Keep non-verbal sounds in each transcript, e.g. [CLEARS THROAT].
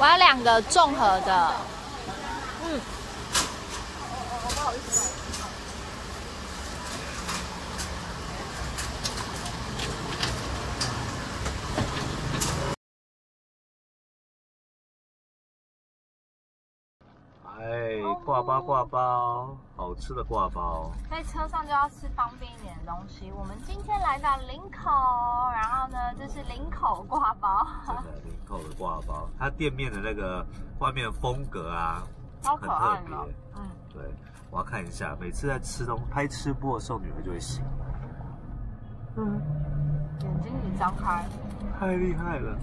我要两个综合的。嗯。哦哦哦，不好意思。哎，挂包挂包，好吃的挂包。在车上就要吃方便一点的东西。我们今天来到林口，然后呢，这是林口挂包。真的，林口的挂包，它店面的那个外面风格啊，超可爱很特的别。嗯，对，我要看一下，每次在吃东拍吃播的时候，女儿就会醒，嗯，眼睛一张开，太厉害了。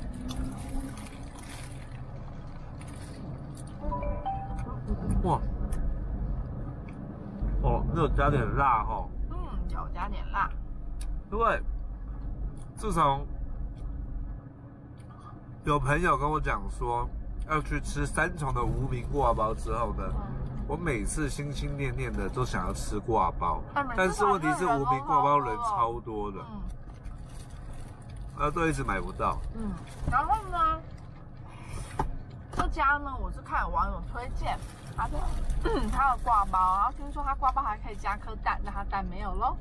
哇，哦，那有加点辣哈、嗯，有加点辣。因为自从有朋友跟我讲说要去吃三重的无名挂包之后呢，我每次心心念念的都想要吃挂包但是问题是无名挂包人超多的，嗯啊，都一直买不到。嗯，然后呢，这家呢，我是看网友推荐，他说 [CLEARS THROAT] 他有挂包，然后听说他挂包还可以加颗蛋，但他蛋没有喽。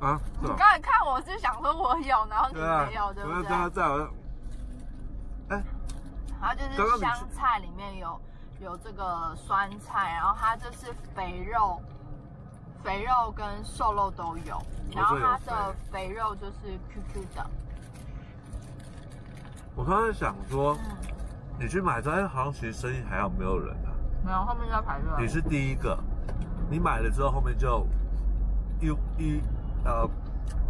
啊，是你吧？刚才看我是想说我有，然后你没有，，对不对？刚刚在我，哎，然后就是香菜里面有有这个酸菜，然后它就是肥肉，肥肉跟瘦肉都有，然后它的肥肉就是 QQ 的，我刚才想说，嗯，你去买之后，哎，好像其实生意还好，没有人啊。没有后面在排队。你是第一个，你买了之后，后面就一一呃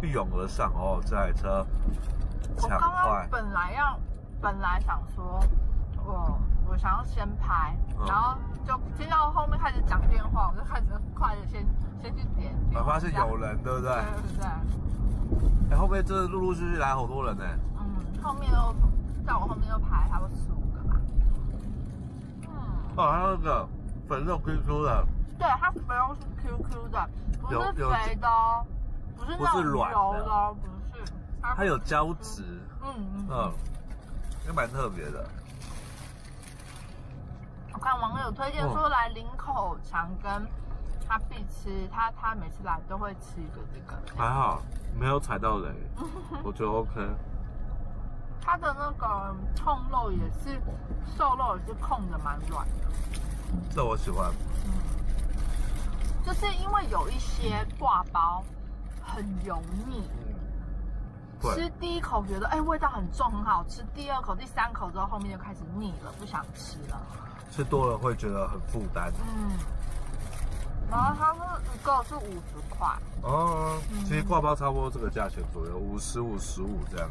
一涌而上哦，这台车抢我刚刚快，本来要，本来想说，我我想要先拍，嗯然后就听到后面开始讲电话，我就开始快的先先去点。我发现有人，对不对？对对对，哎，后面真的陆陆续续来好多人呢。嗯，后面又在我后面又排差不多哦，它那个粉肉 QQ 的，对，它肥肉是 QQ 的，不是肥的哦，不是那种油的哦，不是。它有胶质，嗯嗯也蛮特别的。我看网友推荐嗯说来林口长庚，他必吃，他他每次来都会吃一个这个。还好没有踩到雷，我觉得 OK。它的那个控肉也是瘦肉也是控的蛮软的，这我喜欢。就是因为有一些挂包很油腻，吃第一口觉得哎味道很重很好吃，第二口第三口之后后面就开始腻了，不想吃了。吃多了会觉得很负担。嗯，然后它是一个是五十块，哦，嗯其实挂包差不多这个价钱左右，五十五十五这样。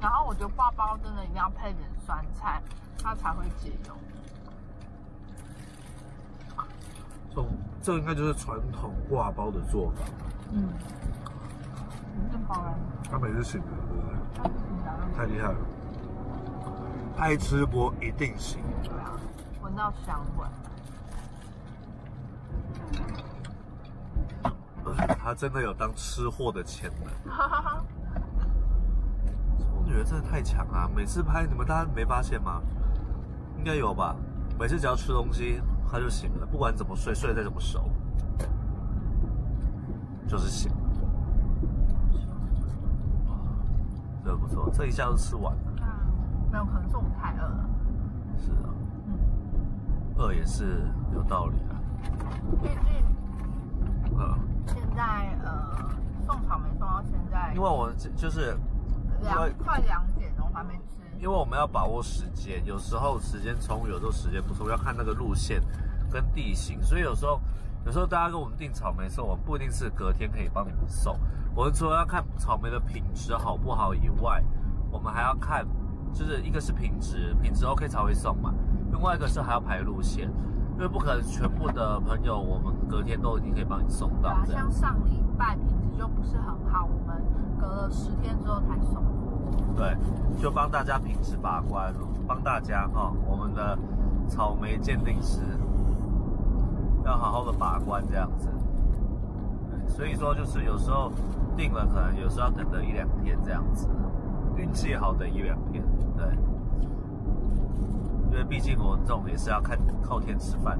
然后我觉得挂包真的一定要配点酸菜，它才会解油。这种这应该就是传统挂包的做法。嗯，你是好人，他每次醒的，对不对？太厉害了！爱吃播一定行。对啊，闻到香味。他真的有当吃货的潜能。[LAUGHS] 哈哈哈，我女儿真的太强啊！每次拍你们大家没发现吗？应该有吧？每次只要吃东西，他就醒了，不管怎么睡，睡得再怎么熟，就是醒。真的不错，这一下就吃完了。没有，可能是我们太饿了。是啊，嗯，饿也是有道理啊。毕竟呃，现在呃送草莓送到现在因为我就就是两快两点了，我还没吃。因为我们要把握时间，有时候时间充裕，有时候时间不充裕，要看那个路线跟地形，所以有时候有时候大家跟我们订草莓的时候，我们不一定是隔天可以帮你们送。我们除了要看草莓的品质好不好以外，我们还要看，就是一个是品质，品质 OK 才会送嘛，另外一个是还要排路线，因为不可能全部的朋友我们隔天都已经可以帮你送到这像。上礼拜品质就不是很好，我们隔了十天之后才送货。对，就帮大家品质把关，帮大家哈、我们的草莓鉴定师要好好的把关这样子。所以说就是有时候定了，可能有时候要等个一两天这样子，运气好等一两天，对。因为毕竟我们这种也是要看靠天吃饭。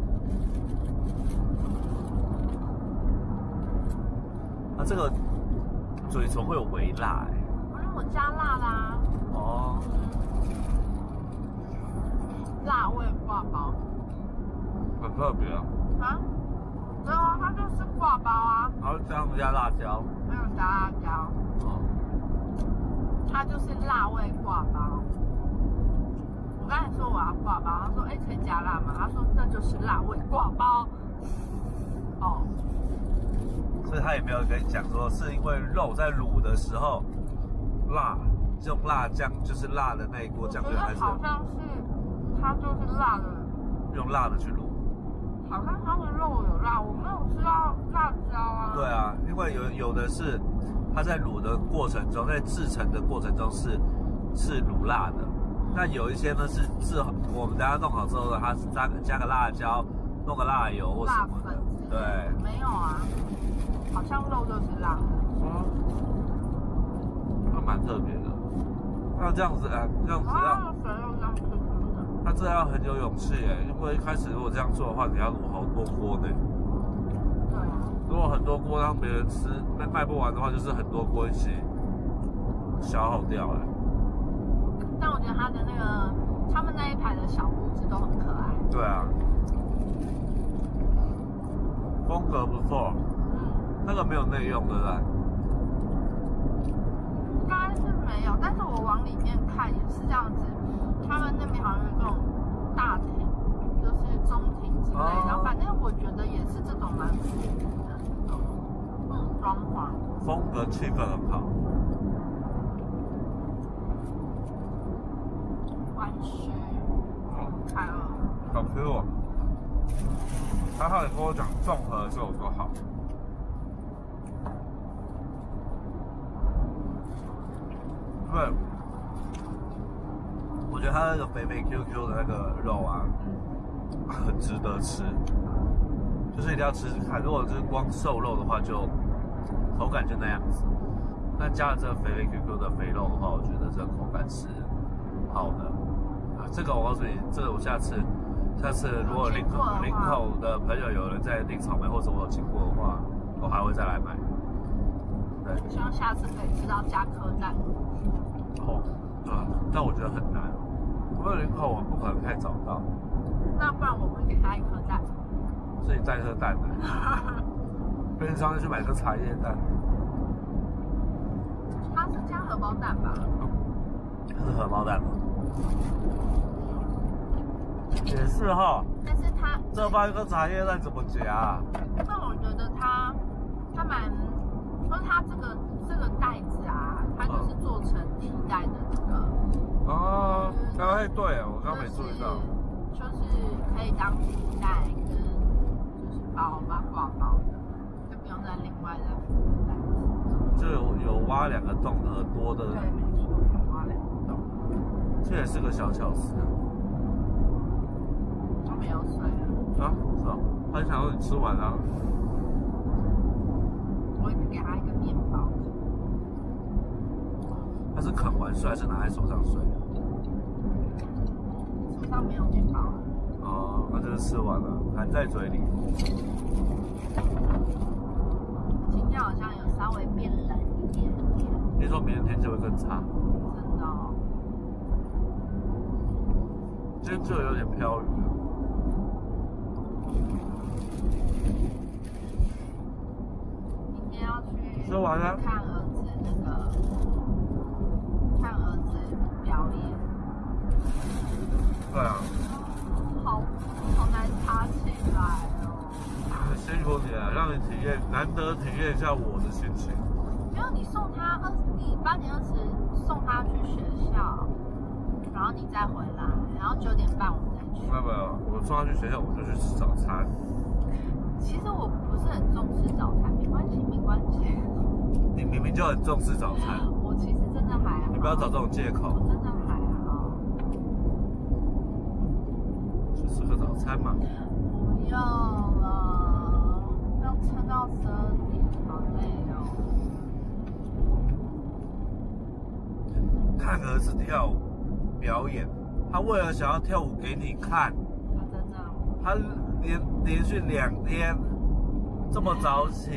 啊，这个嘴唇会有微辣哎。因为我加辣啦。哦。辣味挂包。很特别啊。啊？没有啊，它就是挂包啊。然后这样加辣椒。没有加辣椒。哦。它就是辣味挂包。我刚才说我要挂包，他说：“哎，可以加辣吗？”他说：“那就是辣味挂包。”哦。所以他也没有跟你讲说，是因为肉在卤的时候辣，用辣酱就是辣的那一锅酱，还是好像是它就是辣的，用辣的去卤。好像它的肉有辣，我没有吃到辣椒啊。对啊，因为有有的是它在卤的过程中，在制成的过程中是是卤辣的，那有一些呢是制我们等下弄好之后呢，它是加加个辣椒，弄个辣油或什么的。对，没有啊。好像肉就是辣的，嗯，那蛮特别的。那这样子啊，这样子让肥肉这样吃的。那这要很有勇气哎，因为一开始如果这样做的话，你要卤好多锅呢。对。如果很多锅让别人吃卖卖不完的话，就是很多锅一起消耗掉哎。但我觉得他的那个他们那一排的小屋子都很可爱。对啊。风格不错。那个没有内用，对不对？应该是没有，但是我往里面看也是这样子。他们那边好像有这种大厅，就是中庭之类的。反正我觉得也是这种蛮复古的那种装潢，风格气氛很好。弯曲，好看哦。好吃哦。还好你跟我讲综合的时候，我说好。对，我觉得它那个肥肥 Q Q 的那个肉啊，很值得吃，就是一定要吃吃看。如果是光瘦肉的话，就口感就那样子。那加了这个肥肥 Q Q 的肥肉的话，我觉得这个口感是好的。啊，这个我告诉你，这个我下次，下次如果林口林口的朋友有人在订草莓，或者我有经过的话，我还会再来买。对，希望下次可以吃到加颗蛋。哦，对，但我觉得很难，因为林口我不可能太找到。那不然我会给他一颗蛋。自己带颗蛋的。[LAUGHS] 边上就去买个茶叶蛋。它是加荷包蛋吧？是荷包蛋吗？也是哈。但是它这放一个茶叶蛋怎么夹？但我觉得它，它蛮，说它这个这个袋子啊，它就是做成。替代的那个哦，哎对，我刚没注意到，就是可以当替代跟就是包吧挂包的，就不用再另外再付袋子。就有有挖两个洞耳朵的，对，没错，有挖两个洞。这也是个小巧思。他没有水了啊？是啊，他想要你吃完啊。我给他一个面包。他是啃完睡还是拿在手上睡？手上没有面包。哦，那就是吃完了，含在嘴里。今天好像有稍微变冷一点点。你说明天天气会更差？真的。今天就有点飘雨。明天要去。说完了。看儿子那个。看儿子表演，对啊，好好难爬起来哦。辛苦你了，让你体验，难得体验一下我的心情。没有，你送他二，你八点二十送他去学校，然后你再回来，然后九点半我们。从来没有我送他去学校我就去吃早餐。其实我不是很重视早餐没关系没关系。你明明就很重视早餐。[LAUGHS] 我其实真的还好你不要找这种借口。我真的还好去吃个早餐嘛。不要了要撑到十二点好累哦。看儿子跳舞表演。他为了想要跳舞给你看，他连连续两天这么早起，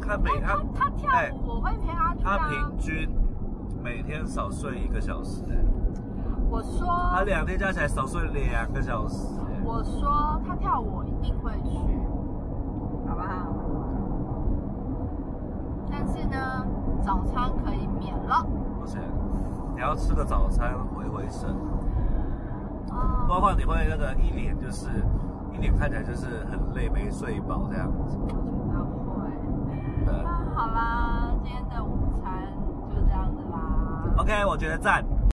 看每他他他跳哎舞，我会陪他去他啊。平均每天少睡一个小时，哎我说，他两天加起来少睡两个小时，哎我说他跳舞我一定会去，好不好？但是呢，早餐可以免了。而且你要吃个早餐回回神，啊包括你会那个一脸就是一脸看起来就是很累没睡饱这样子，我觉得会。对啊，好啦，今天的午餐就这样子啦。，OK，我觉得赞。